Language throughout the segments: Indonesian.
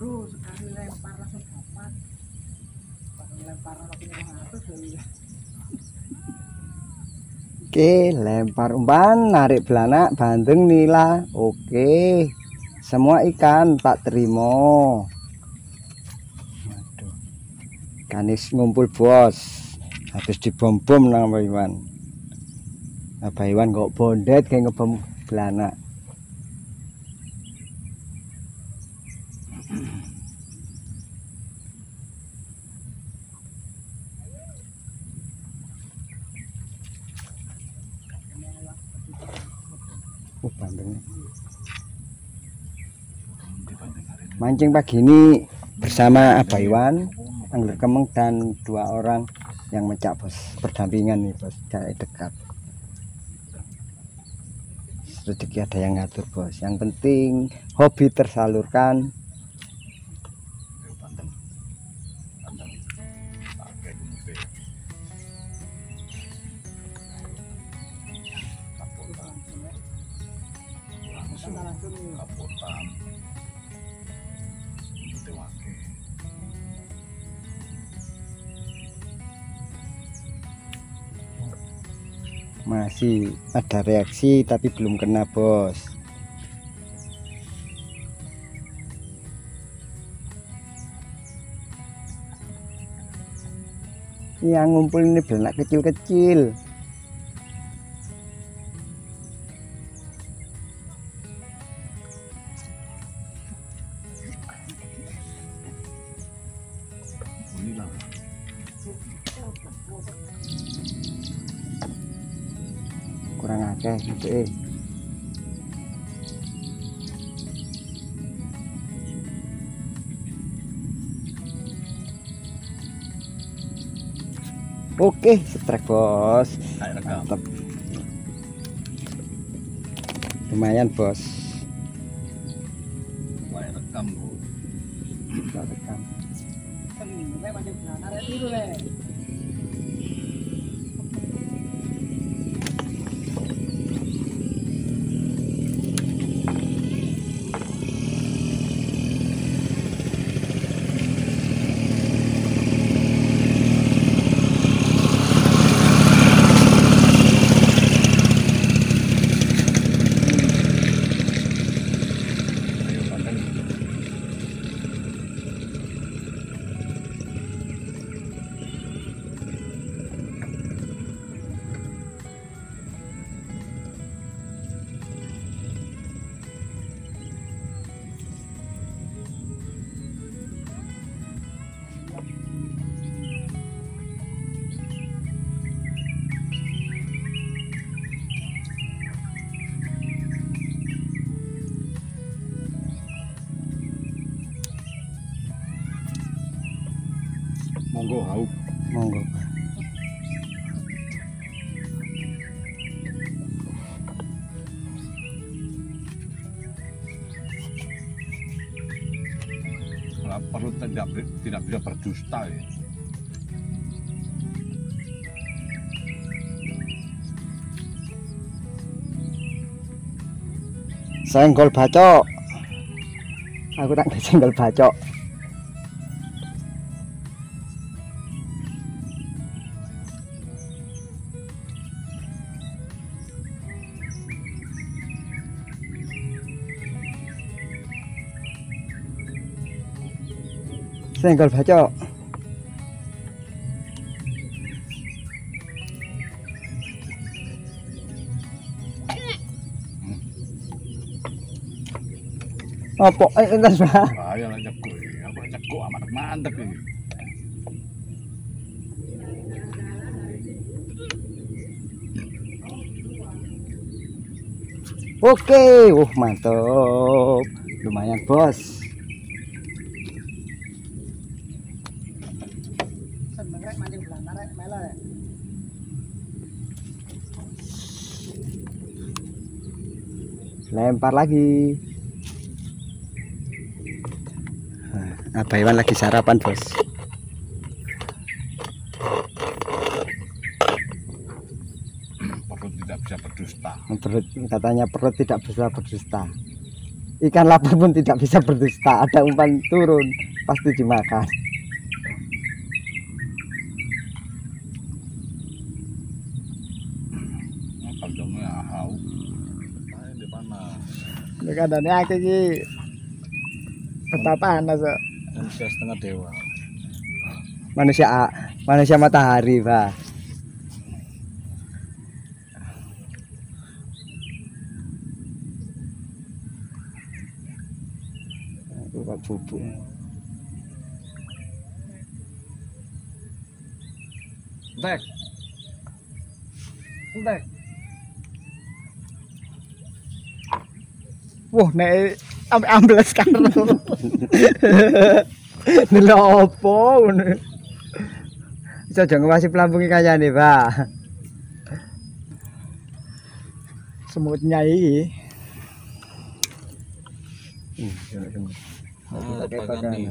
bro. Sekali lempar langsung dapat. Lempar langsung dapat Oke, lempar umpan, narik belanak, bandeng nila. Oke. Semua ikan tak terima. Waduh. Kanis ngumpul bos. Habis dibom-bom Pak Iwan. Apa Iwan kok bondet kayak ngebom belanak. Oh, Mancing pagi ini bersama Abah Iwan, Angler Kemeng dan dua orang yang mencak bos berdampingan nih bos dari dekat. Rezeki ada yang ngatur bos. Yang penting hobi tersalurkan. Masih ada reaksi tapi belum kena bos. Yang ngumpul ini belanak kecil-kecil. Kurang akeh gitu eh. Oke, strike bos. Mantap. Lumayan bos. kayak rekam lu Kita rekam. Monggo hau Monggo. Perlu tidak tidak bisa berdusta ya Senggol bacok. Aku tak senggol bacok. Senggol bacok. Apa? Eh, entar, Pak. bahaya lah cekuk aku cekuk amat mantep ini Oke, uh mantap. Lumayan, Bos. Lempar lagi. Nah, Abah Iwan lagi sarapan, Bos. perut tidak bisa berdusta Perut katanya perut tidak bisa berdusta. ikan lapar pun tidak bisa berdusta ada umpan turun pasti dimakan Makan dong ya, hau. Main di mana? Ini kadangnya aku ini betapa panas kok. Manusia setengah dewa. manusia manusia matahari pak bubuk Tek. Tek. Wah, nek am ambles kan. Ndelok apa ngono. Iso aja ngewasi pelambungi kayane, Pak. Semutnya iki. Hmm, semut. Ah, pakai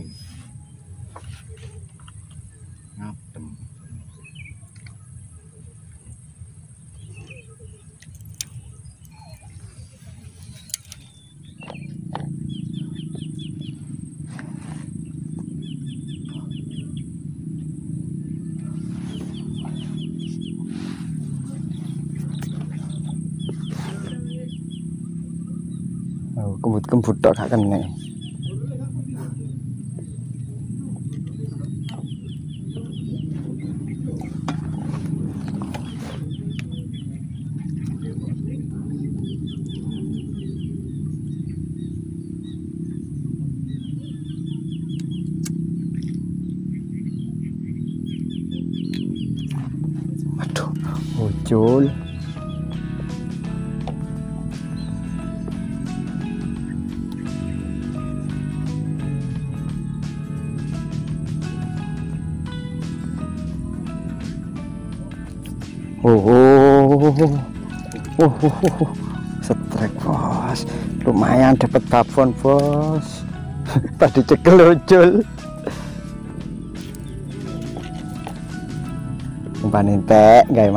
Kumput kumput tak akan ngai. Aduh, ojol. Oh, oh, oh, oh, oh, oh. setrek bos, lumayan dapat babon bos. Tadi cekel ojol. Umpan entek, gawe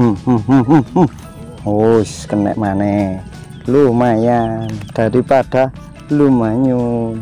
Hmm, hmm, hmm, hmm, hmm. Oh, wis kena maneh. Lumayan daripada lumayan.